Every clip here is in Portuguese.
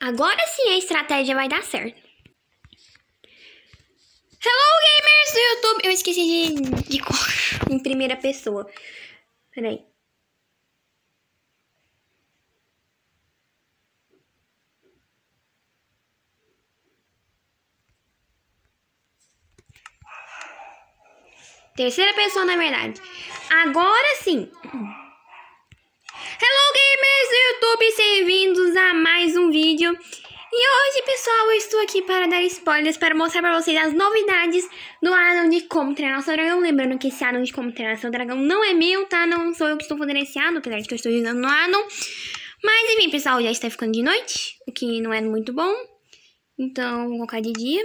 Agora sim a estratégia vai dar certo. Hello, gamers do YouTube! Eu esqueci de, de em primeira pessoa. Peraí. Terceira pessoa, na verdade. Agora sim. YouTube! Bem-vindos a mais um vídeo. E hoje, pessoal, eu estou aqui para dar spoilers, para mostrar para vocês as novidades do addon de como treinar seu dragão. Lembrando que esse addon de como treinar seu dragão não é meu, tá? Não sou eu que estou fazendo esse addon, apesar de que eu estou jogando no addon. Mas, enfim, pessoal, já está ficando de noite, o que não é muito bom. Então, vou colocar de dia.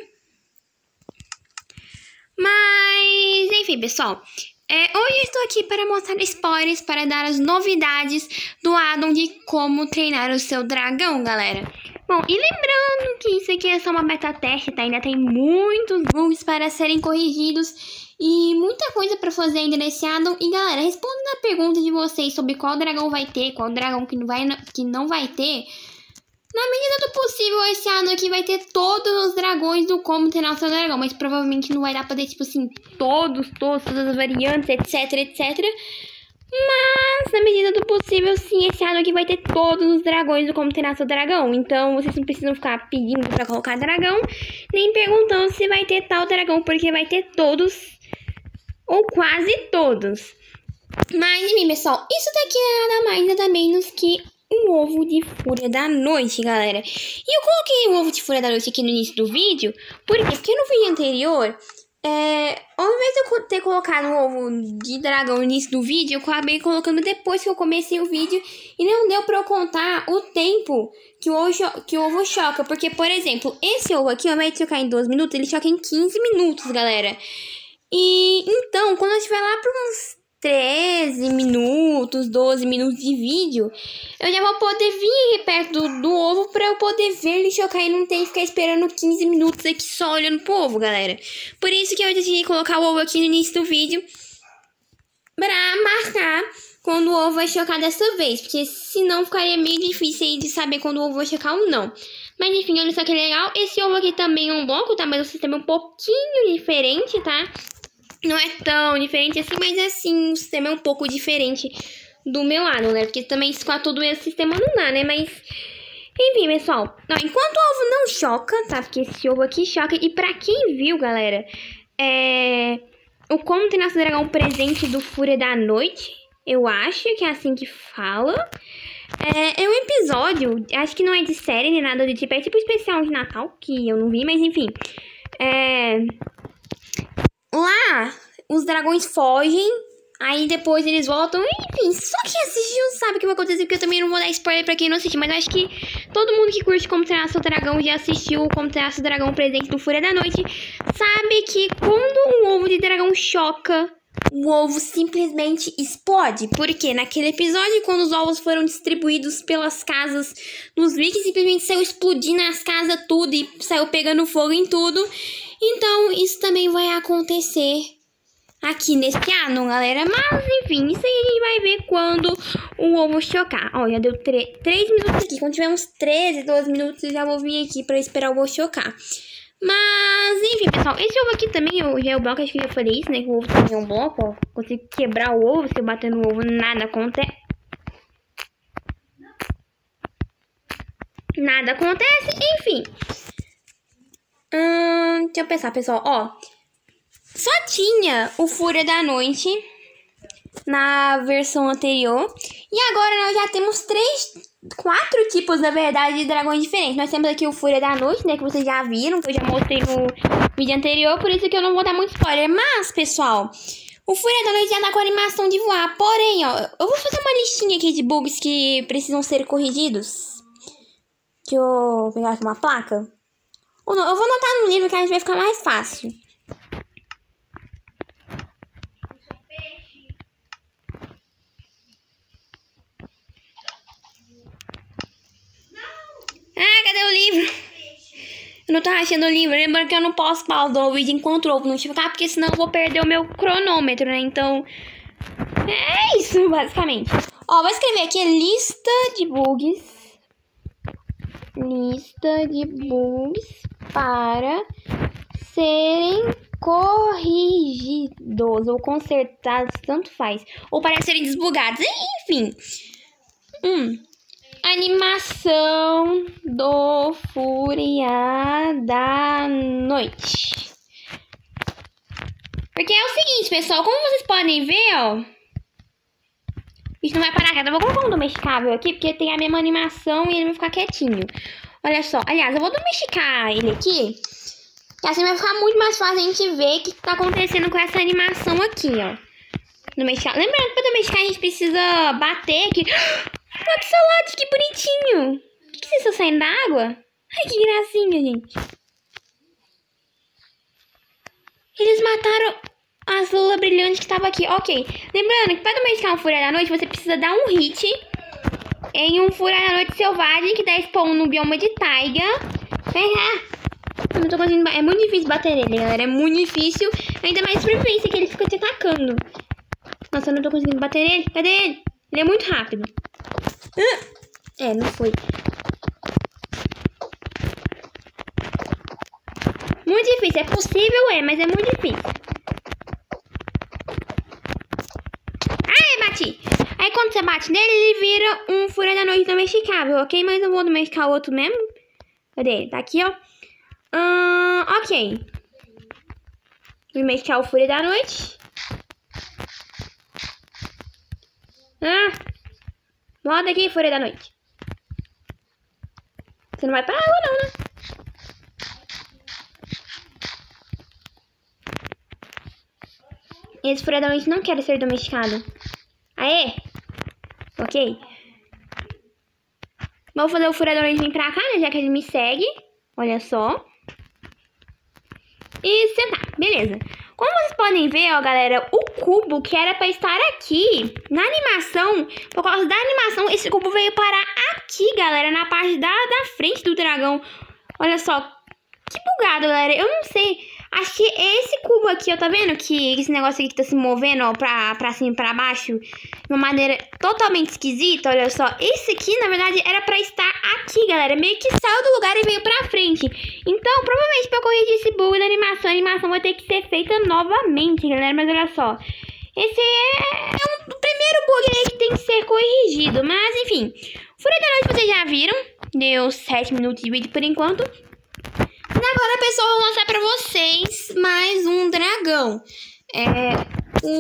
Mas, enfim, pessoal. É, hoje estou aqui para mostrar spoilers, para dar as novidades do addon de como treinar o seu dragão, galera. Bom, e lembrando que isso aqui é só uma beta teste, tá? Ainda tem muitos bugs para serem corrigidos e muita coisa para fazer ainda nesse addon. E galera, respondendo a pergunta de vocês sobre qual dragão vai ter, qual dragão que não vai, que não vai ter, na medida do possível, esse ano aqui vai ter todos os dragões do como o seu dragão. Mas provavelmente não vai dar pra ter, tipo assim, todos, todos, todas as variantes, etc, etc. Mas, na medida do possível, sim, esse ano aqui vai ter todos os dragões do como treinar seu dragão. Então, vocês não precisam ficar pedindo pra colocar dragão, nem perguntando se vai ter tal dragão, porque vai ter todos, ou quase todos. Mas, enfim, pessoal, isso daqui é nada mais, nada menos que um ovo de fúria da noite, galera. E eu coloquei o ovo de fúria da noite aqui no início do vídeo, por quê? Porque no vídeo anterior, é, ao invés de eu ter colocado o ovo de dragão no início do vídeo, eu acabei colocando depois que eu comecei o vídeo e não deu pra eu contar o tempo que o ovo, que o ovo choca. Porque, por exemplo, esse ovo aqui, ao invés de chocar em 12 minutos, ele choca em 15 minutos, galera. E então, quando eu estiver lá por uns 13 minutos, 12 minutos de vídeo, eu já vou poder vir perto do, do ovo para eu poder ver ele chocar e não ter que ficar esperando 15 minutos aqui só olhando pro ovo, galera. Por isso que eu decidi colocar o ovo aqui no início do vídeo pra marcar quando o ovo vai chocar dessa vez, porque senão ficaria meio difícil de saber quando o ovo vai chocar ou não. Mas enfim, olha só que legal. Esse ovo aqui também é um bloco, tá? Mas o sistema é um pouquinho diferente, tá? Não é tão diferente assim, mas assim, o sistema é um pouco diferente do meu lado, né? Porque também a todo esse sistema não dá, né? Mas, enfim, pessoal. Não, enquanto o ovo não choca, tá? Porque esse ovo aqui choca. E pra quem viu, galera, é... O Como Treinar Seu Dragão presente do Fúria da Noite, eu acho que é assim que fala. É, é um episódio, acho que não é de série nem nada do tipo, é tipo especial de Natal, que eu não vi, mas enfim. É... Lá, os dragões fogem, aí depois eles voltam, enfim, só quem assistiu sabe o que vai acontecer, porque eu também não vou dar spoiler pra quem não assistiu, mas acho que todo mundo que curte Como Treinar Seu Dragão já assistiu Como Treinar Seu Dragão presente do Fúria da Noite, sabe que quando um ovo de dragão choca, o ovo simplesmente explode. Porque naquele episódio, quando os ovos foram distribuídos pelas casas nos vikings, simplesmente saiu explodindo as casas tudo e saiu pegando fogo em tudo. Então, isso também vai acontecer aqui nesse ano, galera. Mas, enfim, isso aí a gente vai ver quando o ovo chocar. Ó, já deu 3 minutos aqui. Quando tiver uns 13, 12 minutos, eu já vou vir aqui pra esperar o ovo chocar. Mas, enfim, pessoal, esse ovo aqui também o bloco, acho que eu já falei isso, né? Que o ovo também é um bloco, ó. Consigo quebrar o ovo, se eu bater no ovo, nada acontece. Nada acontece, enfim. Hum, deixa eu pensar, pessoal. Ó, só tinha o Fúria da Noite na versão anterior. E agora nós já temos três, quatro tipos, na verdade, de dragões diferentes. Nós temos aqui o Fúria da Noite, né? Que vocês já viram, que eu já mostrei no vídeo anterior. Por isso que eu não vou dar muito spoiler. Mas, pessoal, o Fúria da Noite já tá com a animação de voar. Porém, ó, eu vou fazer uma listinha aqui de bugs que precisam ser corrigidos. Deixa eu pegar aqui uma placa. Eu vou anotar no livro que a gente vai ficar mais fácil. Ah, cadê o livro? Eu não tô achando o livro. Lembrando que eu não posso pausar o vídeo enquanto o não estiver, porque senão eu vou perder o meu cronômetro, né? Então, é isso, basicamente. Ó, vou escrever aqui lista de bugs lista de bugs para serem corrigidos ou consertados, tanto faz. Ou para serem desbugados, enfim. Hum. Animação do Fúria da Noite. Porque é o seguinte, pessoal, como vocês podem ver, ó. Isso não vai parar, cara. Eu vou colocar um domesticável aqui, porque tem a mesma animação e ele vai ficar quietinho. Olha só. Aliás, eu vou domesticar ele aqui. Que assim vai ficar muito mais fácil a gente ver o que tá acontecendo com essa animação aqui, ó. Domesticar. Lembrando que pra domesticar a gente precisa bater aqui. Olha que bonitinho. O que, que vocês estão saindo da água? Ai, que gracinha, gente. Eles mataram as lula brilhante que tava aqui. Ok. Lembrando que para domesticar um fúria da noite, você precisa dar um hit em um fúria da noite selvagem que dá spawn no bioma de taiga. É, eu não tô conseguindo... É muito difícil bater nele, galera. É muito difícil. Ainda mais sobrevivência que ele fica te atacando. Nossa, eu não tô conseguindo bater nele. Cadê ele? Ele é muito rápido. É, não foi. Muito difícil. É possível, é, mas é muito difícil. Ai, bati. Aí quando você bate nele, ele vira um fúria da noite domesticável, ok? Mas eu vou domesticar o outro mesmo. Cadê? Tá aqui, ó. Hum, ok. Domesticar o fúria da noite. Ah. Moda aqui, fúria da noite. Você não vai pra água, não, né? Esse fúria da noite não quer ser domesticado. Aê! Ok. Vou fazer o fúria da noite vir pra cá, né? Já que ele me segue. Olha só. E sentar. Beleza. Como vocês podem ver, ó, galera, o cubo que era pra estar aqui na animação, por causa da animação, esse cubo veio parar aqui, galera, na parte da, da frente do dragão. Olha só, que bugado, galera. Eu não sei. Que esse cubo aqui, ó, tá vendo? Que esse negócio aqui que tá se movendo, ó, pra, pra cima e pra baixo. De uma maneira totalmente esquisita, olha só. Esse aqui, na verdade, era pra estar aqui, galera. Meio que saiu do lugar e veio pra frente. Então, provavelmente, pra corrigir esse bug da animação, a animação vai ter que ser feita novamente, galera. Mas olha só. Esse é, é um, o primeiro bug aí que tem que ser corrigido. Mas, enfim. Fúria da Noite vocês já viram. Deu 7 minutos de vídeo por enquanto. Agora, pessoal, vou mostrar pra vocês mais um dragão. É, o,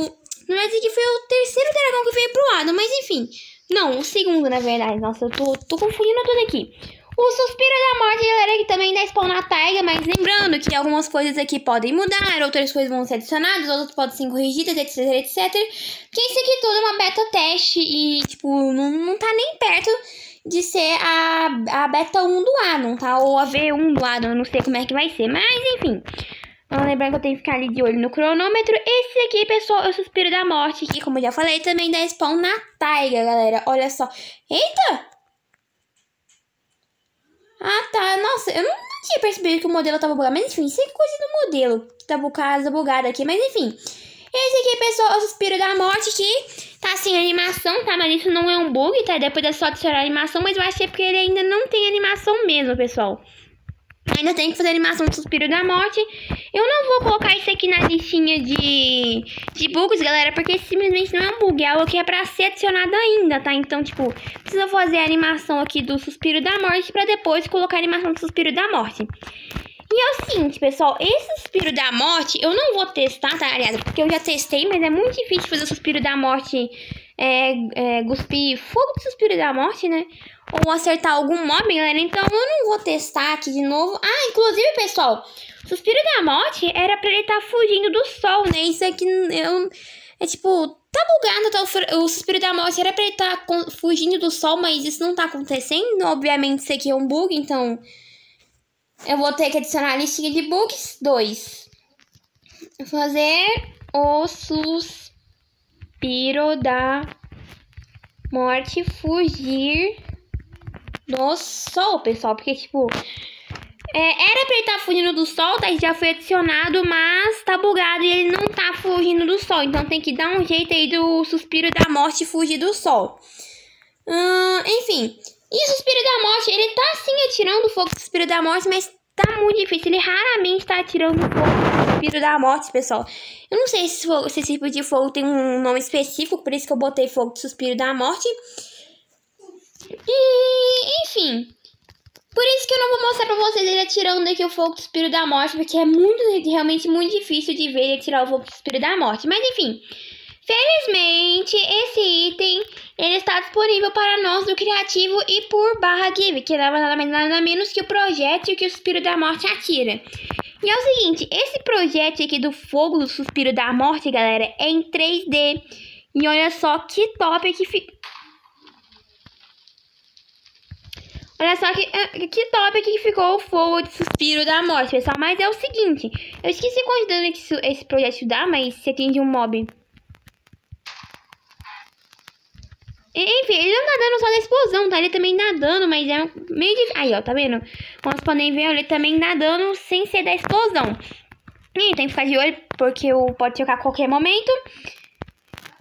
não vai dizer que foi o terceiro dragão que veio pro lado, mas enfim. Não, o segundo, na verdade. Nossa, eu tô, tô confundindo tudo aqui. O Suspiro da Morte, galera, que também dá spawn na taiga, mas lembrando que algumas coisas aqui podem mudar, outras coisas vão ser adicionadas, outras podem ser corrigidas, etc, etc. Que isso aqui tudo é uma beta teste e, tipo, não, não tá nem perto de ser a, a beta 1 do Adam, tá? Ou a V1 do Adam, eu não sei como é que vai ser. Mas, enfim. Vamos lembrar que eu tenho que ficar ali de olho no cronômetro. Esse aqui, pessoal, é o Suspiro da Morte, que, como eu já falei, também dá spawn na taiga, galera. Olha só. Eita! Ah, tá. Nossa, eu não, não tinha percebido que o modelo tava bugado. Mas, enfim, isso é coisa do modelo que tá bugado, bugado aqui. Mas, enfim. Esse aqui, pessoal, é o Suspiro da Morte, que tá sem animação, tá? Mas isso não é um bug, tá? Depois é só adicionar animação, mas eu que é porque ele ainda não tem animação mesmo, pessoal. Ainda tem que fazer animação do Suspiro da Morte. Eu não vou colocar isso aqui na listinha de, de bugs, galera, porque simplesmente não é um bug, é algo que é pra ser adicionado ainda, tá? Então, tipo, precisa fazer a animação aqui do Suspiro da Morte pra depois colocar a animação do Suspiro da Morte. E é o seguinte, pessoal, esse suspiro da morte eu não vou testar, tá? Aliás, porque eu já testei, mas é muito difícil fazer o suspiro da morte, é, é, fogo do suspiro da morte, né? Ou acertar algum mob, galera. Então eu não vou testar aqui de novo. Ah, inclusive, pessoal, suspiro da morte era pra ele estar tá fugindo do sol, né? Isso aqui eu. É tipo, tá bugado, tá? O suspiro da morte era pra ele estar tá fugindo do sol, mas isso não tá acontecendo. Obviamente, isso aqui é um bug, então eu vou ter que adicionar a listinha de bugs 2. Fazer o suspiro da morte fugir do sol, pessoal. Porque, tipo, é, era pra ele estar tá fugindo do sol, tá? Já foi adicionado, mas tá bugado e ele não tá fugindo do sol. Então tem que dar um jeito aí do suspiro da morte fugir do sol. Hum, enfim, E o Suspiro da Morte, ele tá sim atirando fogo do Suspiro da Morte, mas tá muito difícil. Ele raramente tá atirando fogo do Suspiro da Morte, pessoal. Eu não sei se, fogo, se esse tipo de fogo tem um nome específico, por isso que eu botei fogo do Suspiro da Morte. E, enfim. Por isso que eu não vou mostrar pra vocês ele atirando aqui o fogo do Suspiro da Morte, porque é muito, realmente muito difícil de ver ele atirar o fogo do Suspiro da Morte. Mas, enfim... Felizmente, esse item ele está disponível para nós do Criativo e por barra give, que nada mais nada menos que o projétil que o Suspiro da Morte atira. E é o seguinte, esse projétil aqui do Fogo do Suspiro da Morte, galera, é em 3D. E olha só que top que fica... Olha só que, é, que top que ficou o fogo de suspiro da morte, pessoal. Mas é o seguinte, eu esqueci quanto dano esse, esse dá, mas se atinge um mob Enfim, ele não tá dando só da explosão, tá? Ele também dá dano, mas é meio difícil. Aí, ó, tá vendo? Como vocês podem ver, ele também dá dano sem ser da explosão. E tem que ficar de olho, porque o pode chocar a qualquer momento.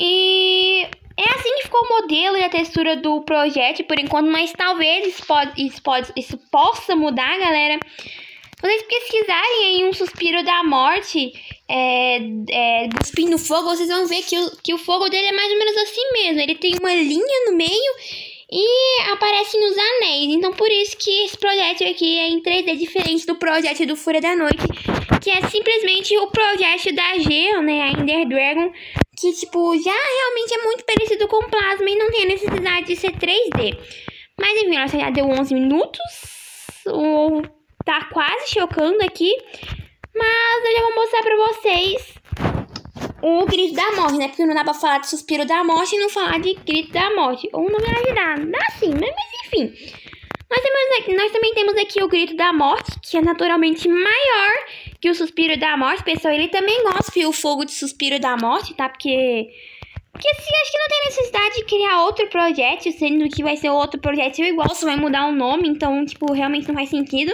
E é assim que ficou o modelo e a textura do projétil por enquanto, mas talvez isso, pode, isso, pode, isso possa mudar, galera. Vocês pesquisarem aí um suspiro da morte, é, é, cuspindo fogo, vocês vão ver que o, que o fogo dele é mais ou menos assim mesmo. Ele tem uma linha no meio e aparecem os anéis. Então, por isso que esse projétil aqui é em 3D, diferente do projétil do Fúria da Noite, que é simplesmente o projétil da Geo, né, a Ender Dragon, que, tipo, já realmente é muito parecido com Plasma e não tem necessidade de ser 3D. Mas, enfim, nossa, já deu 11 minutos, o, tá quase chocando aqui. Mas eu já vou mostrar pra vocês o grito da morte, né? Porque não dá pra falar de suspiro da morte e não falar de grito da morte. Ou não me ajudar. Dá sim, mas, mas enfim. Nós, nós também temos aqui o grito da morte, que é naturalmente maior que o suspiro da morte. Pessoal, ele também gospe o fogo de suspiro da morte, tá? Porque... Porque assim, acho que não tem necessidade de criar outro projeto, sendo que vai ser outro projeto igual, só vai mudar o nome, então, tipo, realmente não faz sentido.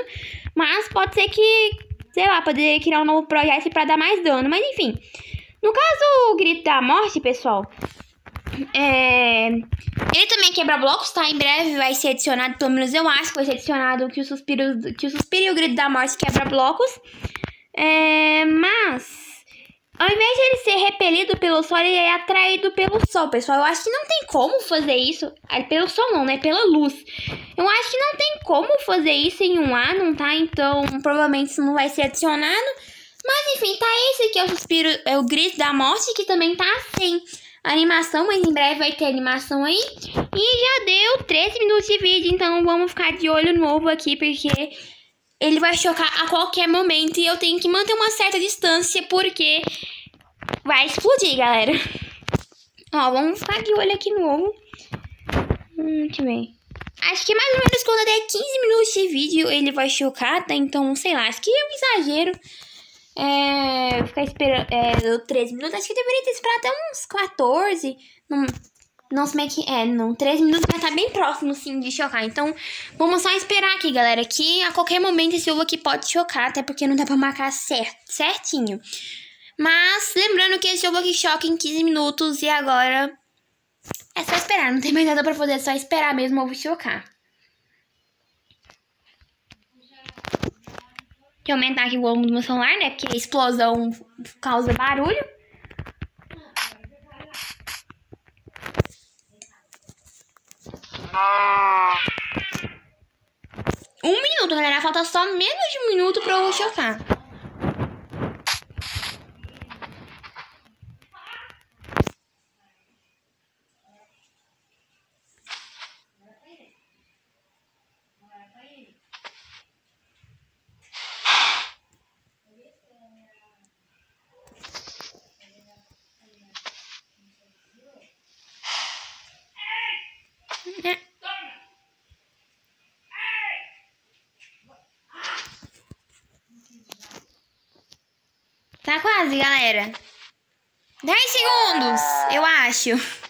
Mas pode ser que sei lá, poderia criar um novo projeto para dar mais dano. Mas enfim. No caso, o grito da morte, pessoal. É... Ele também quebra blocos, tá? Em breve vai ser adicionado, pelo menos eu acho que vai ser adicionado que o suspiro, que o suspiro e o grito da morte quebra blocos. É... Mas ao invés de ele ser repelido pelo sol, ele é atraído pelo sol, pessoal. Eu acho que não tem como fazer isso. Pelo sol não, né? Pela luz. Eu acho que não tem como fazer isso em um A, não tá? Então, provavelmente isso não vai ser adicionado. Mas, enfim, tá esse aqui é o suspiro, é o grito da morte, que também tá sem animação, mas em breve vai ter animação aí. E já deu 13 minutos de vídeo, então vamos ficar de olho novo aqui, porque ele vai chocar a qualquer momento e eu tenho que manter uma certa distância porque vai explodir, galera. Ó, vamos ficar de olho aqui no ovo. Eu ver. Acho que mais ou menos quando der 15 minutos de vídeo ele vai chocar, tá? Então, sei lá, acho que é um exagero. É, ficar esperando é, 13 minutos, acho que deveria ter esperado até uns 14. Não, não sei como é que é, não. 3 minutos vai estar bem próximo, sim, de chocar. Então, vamos só esperar aqui, galera, que a qualquer momento esse ovo aqui pode chocar, até porque não dá pra marcar certo, certinho. Mas, lembrando que esse ovo aqui choca em 15 minutos e agora é só esperar. Não tem mais nada pra fazer, é só esperar mesmo o ovo chocar. Deixa eu aumentar aqui o volume do meu celular, né? Porque a explosão causa barulho. Um minuto, galera. Falta só menos de um minuto pra eu chocar. Tá galera. 10 segundos, eu acho.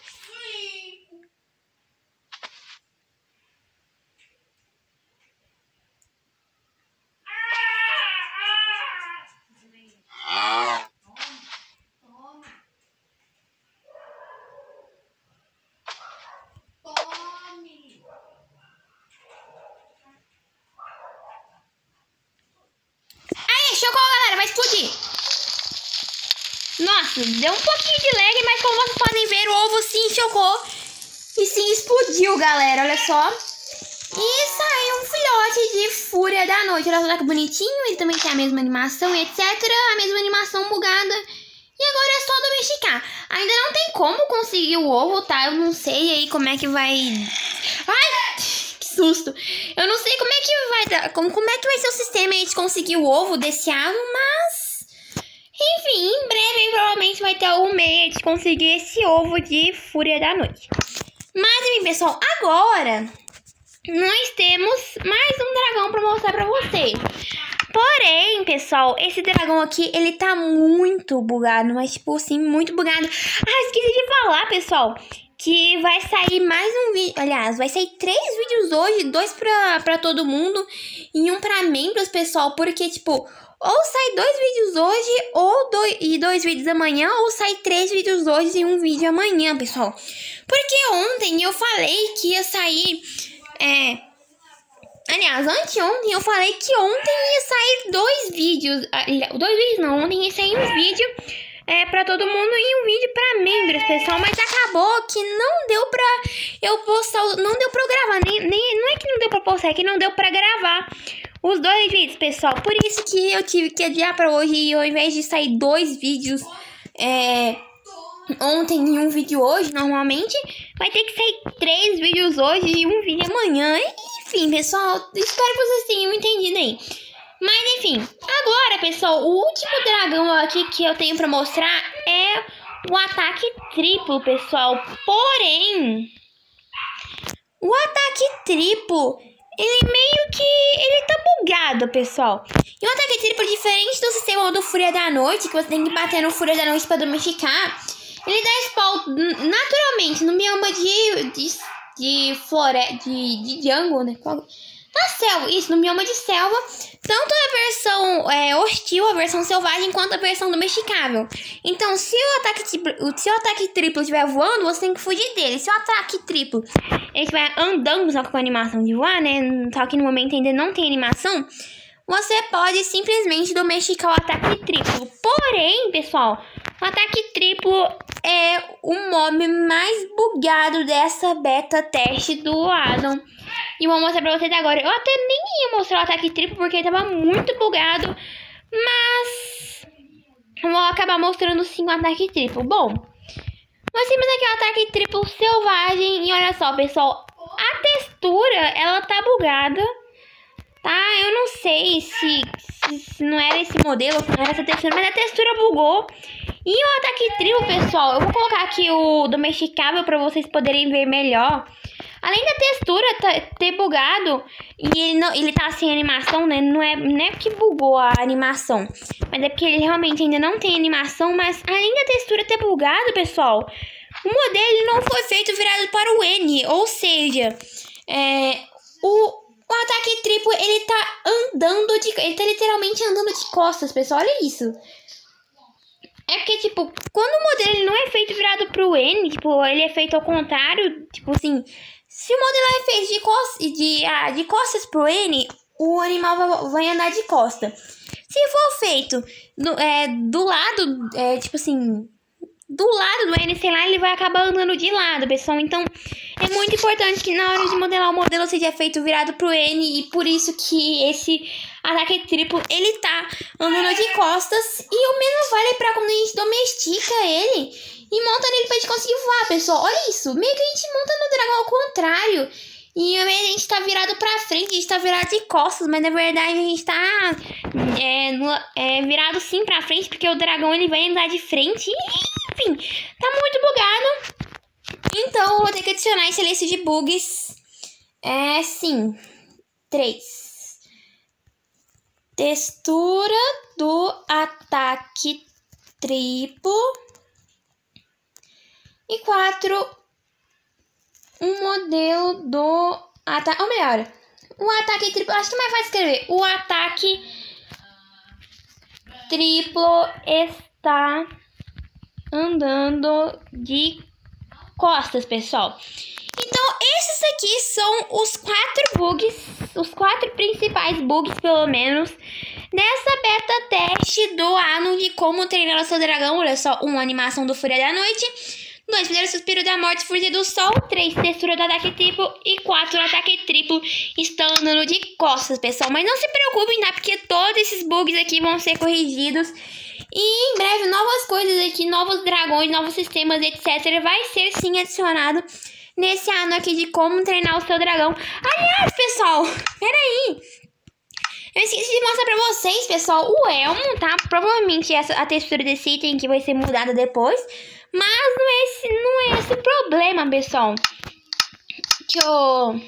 fácil. Deu um pouquinho de lag, mas como vocês podem ver, o ovo sim chocou e sim explodiu, galera. Olha só. E saiu um filhote de Fúria da Noite. Olha só que bonitinho. Ele também tem a mesma animação, etc. A mesma animação bugada. E agora é só domesticar. Ainda não tem como conseguir o ovo, tá? Eu não sei aí como é que vai... Ai, que susto. Eu não sei como é que vai. Como, como é que vai ser o sistema aí de conseguir o ovo desse ave, mas... Enfim, em breve provavelmente vai ter algum meio de conseguir esse ovo de Fúria da Noite. Mas, enfim, pessoal, agora nós temos mais um dragão para mostrar para vocês. Porém, pessoal, esse dragão aqui, ele tá muito bugado, mas tipo assim, muito bugado. Ah, esqueci de falar, pessoal, que vai sair mais um vídeo, aliás, vai sair três vídeos hoje, dois pra, pra todo mundo e um pra membros, pessoal, porque, tipo, ou sai dois vídeos hoje ou dois, e dois vídeos amanhã, ou sai três vídeos hoje e um vídeo amanhã, pessoal. Porque ontem eu falei que ia sair é. Aliás, anteontem eu falei que ontem ia sair dois vídeos. Dois vídeos não, ontem ia sair um vídeo é, pra todo mundo e um vídeo pra membros, pessoal. Mas acabou que não deu pra eu postar. Não deu pra eu gravar. Nem, nem, não é que não deu pra postar, é que não deu pra gravar os dois vídeos, pessoal. Por isso que eu tive que adiar pra hoje. E ao invés de sair dois vídeos. É ontem e um vídeo hoje, normalmente, vai ter que sair três vídeos hoje e um vídeo amanhã. Enfim, pessoal, espero que vocês tenham entendido aí. Mas enfim, agora, pessoal, o último dragão aqui que eu tenho pra mostrar é o ataque triplo, pessoal. Porém, o ataque triplo, ele meio que... ele tá bugado, pessoal. E o ataque triplo, diferente do sistema do Fúria da Noite, que você tem que bater no Fúria da Noite pra domesticar ele dá spawn naturalmente no bioma de, de, de floresta, de, de jungle, né? Na selva, isso, no bioma de selva. Tanto a versão é, hostil, a versão selvagem, quanto a versão domesticável. Então, se o ataque, se o ataque triplo estiver voando, você tem que fugir dele. Se o ataque triplo estiver andando, só com a animação de voar, né? Só que no momento ainda não tem animação, você pode simplesmente domesticar o ataque triplo. Porém, pessoal, o ataque triplo é o mob mais bugado dessa beta teste do Adam. E vou mostrar pra vocês agora. Eu até nem ia mostrar o ataque triplo porque ele tava muito bugado. Mas vou acabar mostrando sim o ataque triplo. Bom, nós temos aqui o ataque triplo selvagem. E olha só, pessoal. A textura, ela tá bugada. Tá? Eu não sei se, se, se não era esse modelo, se não era essa textura. Mas a textura bugou. E o ataque trio, pessoal, eu vou colocar aqui o domesticável para vocês poderem ver melhor. Além da textura tá, ter bugado e ele, não, ele tá sem animação, né? Não é, não é que bugou a animação, mas é porque ele realmente ainda não tem animação. Mas além da textura ter bugado, pessoal, o modelo não foi feito virado para o N, ou seja, é, o, o ataque triplo ele tá andando de. Ele tá literalmente andando de costas, pessoal. Olha isso. É porque, tipo, quando o modelo ele não é feito virado pro N, tipo, ele é feito ao contrário, tipo assim, se o modelo é feito de, costas, de, ah, de costas pro N, o animal vai andar de costa. Se for feito do, é, do lado, é, tipo assim, do lado do N, sei lá, ele vai acabar andando de lado, pessoal. Então, é muito importante que na hora de modelar o modelo seja feito virado pro N e por isso que esse ataque triplo, ele tá andando de costas e o mesmo vale pra quando a gente domestica ele e monta nele pra gente conseguir voar, pessoal. Olha isso, meio que a gente monta no dragão ao contrário. E a gente tá virado pra frente, a gente tá virado de costas, mas na verdade a gente tá é, no, é, virado sim pra frente, porque o dragão ele vai andar de frente. Enfim, tá muito bugado. Então eu vou ter que adicionar esse lista de bugs. É sim. Três. Textura do ataque triplo. E quatro, um modelo do ataque. Ou melhor, o ataque triplo. Acho que mais fácil escrever. O ataque triplo está andando de costas, pessoal. Então, esses aqui são os quatro bugs, os quatro principais bugs, pelo menos, dessa beta teste do ano de como treinar o seu dragão. Olha só, uma animação do Fúria da Noite, dois primeiro suspiro da morte, Fúria do Sol, três textura do ataque triplo e quatro ataque triplo estão andando de costas, pessoal. Mas não se preocupem, tá? Porque todos esses bugs aqui vão ser corrigidos. E em breve, novas coisas aqui, novos dragões, novos sistemas, etc. Vai ser sim adicionado nesse ano aqui de como treinar o seu dragão. Aliás, pessoal, peraí. Eu esqueci de mostrar pra vocês, pessoal, o elmo, tá? Provavelmente essa, a textura desse item que vai ser mudada depois. Mas não é esse, não é esse problema, pessoal. Deixa eu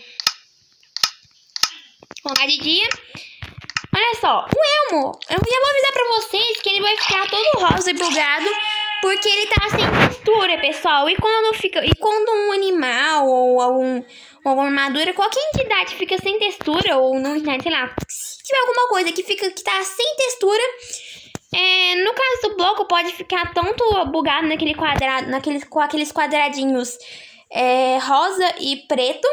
colocar de dia. Olha só, o elmo, eu já vou avisar pra vocês que ele vai ficar todo rosa e bugado porque ele tá sem textura, pessoal. E quando fica. E quando um animal ou algum. Ou alguma armadura, qualquer entidade fica sem textura, ou não, sei lá, se tiver alguma coisa que fica que tá sem textura, é, no caso do bloco pode ficar tanto bugado naquele quadrado, naqueles, com aqueles quadradinhos é, rosa e preto,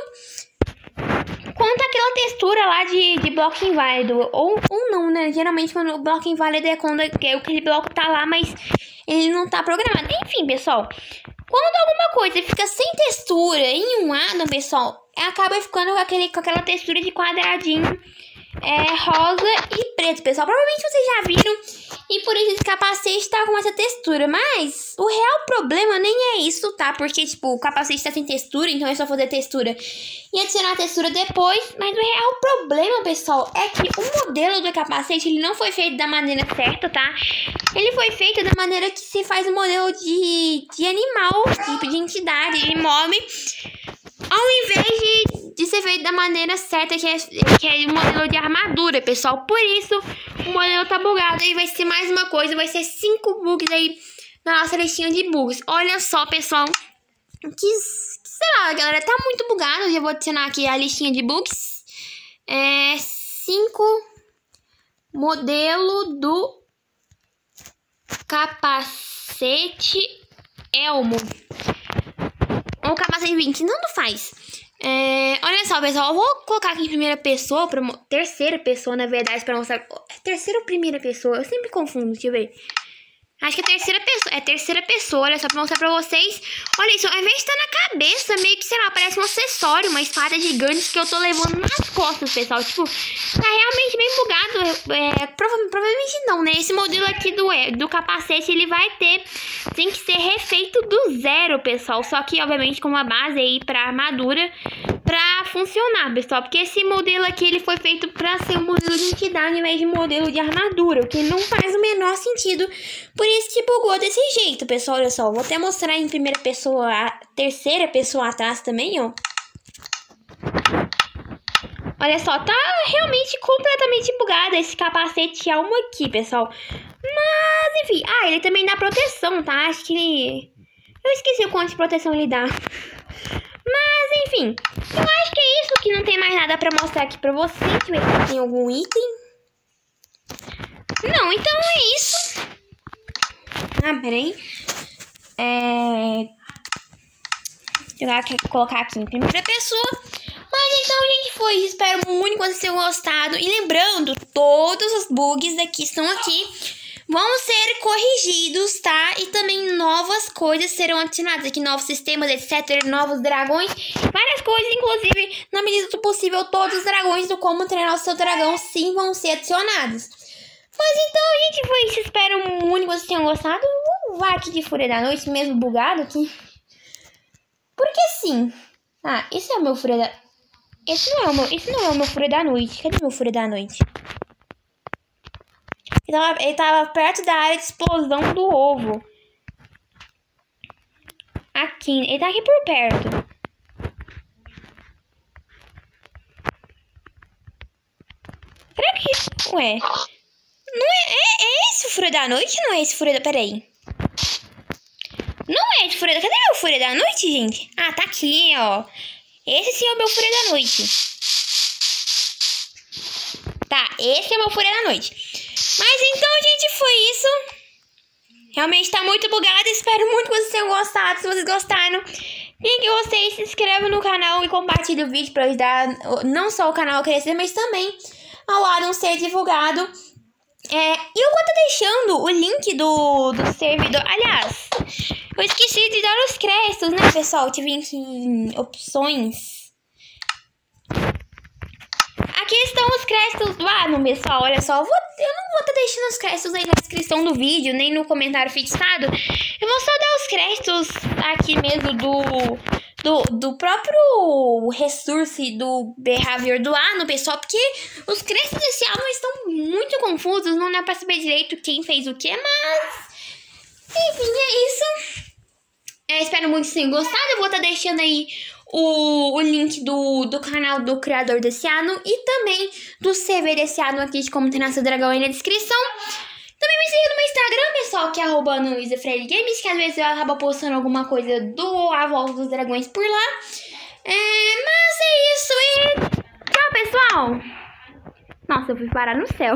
quanto aquela textura lá de, de bloco inválido. Ou, ou não, né? Geralmente quando o bloco inválido é quando é, aquele bloco tá lá, mas ele não tá programado. Enfim, pessoal. Quando alguma coisa fica sem textura em um Adam, pessoal, acaba ficando com, aquele, com aquela textura de quadradinho é, rosa e preto, pessoal. Provavelmente vocês já viram e por isso esse capacete tá com essa textura. Mas o real problema nem é isso, tá? Porque, tipo, o capacete tá sem textura, então é só fazer textura e adicionar a textura depois. Mas o real problema, pessoal, é que o modelo do capacete ele não foi feito da maneira certa, tá? Ele foi feito da maneira que se faz o modelo de, de animal, tipo de entidade, de mob. Ao invés de, de ser feito da maneira certa, que é, que é o modelo de armadura, pessoal. Por isso, o modelo tá bugado. E vai ser mais uma coisa, vai ser cinco bugs aí na nossa listinha de bugs. Olha só, pessoal. Que, sei lá, galera, tá muito bugado. Eu já vou adicionar aqui a listinha de bugs. É, cinco modelo do capacete Elmo. Ou capacete 20, não, não faz. É, olha só, pessoal, eu vou colocar aqui em primeira pessoa, pra, terceira pessoa, na verdade, pra mostrar. Terceira ou primeira pessoa? Eu sempre confundo, deixa eu ver. Acho que é terceira pessoa. É terceira pessoa, olha só pra mostrar pra vocês. Olha isso, ao invés de estar na cabeça, meio que, sei lá, parece um acessório, uma espada gigante que eu tô levando nas costas, pessoal. Tipo, tá realmente bem bugado. É, prova provavelmente não, né? Esse modelo aqui do, é, do capacete, ele vai ter... Tem que ser refeito do zero, pessoal. Só que, obviamente, com uma base aí pra armadura pra funcionar, pessoal. Porque esse modelo aqui, ele foi feito pra ser um modelo de entidade ao invés de modelo de armadura. O que não faz o menor sentido. Por isso que bugou desse jeito, pessoal. Olha só, vou até mostrar em primeira pessoa, terceira pessoa atrás também, ó. Olha só, tá realmente completamente bugado esse capacete alma aqui, pessoal. Mas, enfim. Ah, ele também dá proteção, tá? Acho que. Eu esqueci o quanto de proteção ele dá. Mas, enfim. Eu acho que é isso, que não tem mais nada pra mostrar aqui pra vocês. Deixa eu ver se tem algum item. Não, então é isso. Ah, peraí. É... Deixa eu colocar aqui em primeira pessoa. Mas então, gente, foi isso. Espero muito que vocês tenham gostado. E lembrando, todos os bugs daqui estão aqui vão ser corrigidos, tá? E também novas coisas serão adicionadas aqui, novos sistemas, etc, novos dragões, várias coisas, inclusive, na medida do possível, todos os dragões do Como Treinar o Seu Dragão sim vão ser adicionados. Mas então, gente, foi isso. Espero muito que vocês tenham gostado. Vai aqui de Fúria da Noite, mesmo bugado aqui. Porque sim. Ah, esse é o meu Fúria da... Esse não é o meu, esse não é o meu Fúria da Noite. Cadê meu Fúria da Noite? Ele tava, ele tava perto da área de explosão do ovo. Aqui. Ele tá aqui por perto. Será que... Ué... Não é, é, é esse o Fúria da Noite não é esse Fúria da... Peraí. Não é esse Fúria da... Cadê meu Fúria da Noite, gente? Ah, tá aqui, ó. Esse sim é o meu Fúria da Noite. Tá, esse é o meu Fúria da Noite. Mas então, gente, foi isso. Realmente tá muito bugado. Espero muito que vocês tenham gostado. Se vocês gostaram, E que vocês se inscrevam no canal e compartilhem o vídeo para ajudar não só o canal a crescer, mas também ao Adam ser divulgado. É, e eu vou estar deixando o link do, do servidor. Aliás, eu esqueci de dar os créditos, né, pessoal? Tive aqui em opções. Aqui estão os créditos do Adam, pessoal. Olha só, eu, vou, eu vou estar deixando os créditos aí na descrição do vídeo, nem no comentário fixado. Eu vou só dar os créditos aqui mesmo do do, do próprio resource do behavior do ano, pessoal, porque os créditos desse álbum estão muito confusos, não dá pra saber direito quem fez o que, mas. Enfim, é isso. Eu espero muito que tenham gostado. Eu vou estar tá deixando aí o, o link do, do canal do criador desse ano e também do CV desse ano aqui de como treinar seu dragão aí na descrição. Também me siga no meu Instagram, pessoal, que é arroba Games, que às vezes eu acabo postando alguma coisa do A Volta dos Dragões por lá. É, mas é isso e tchau, pessoal! Nossa, eu fui parar no céu.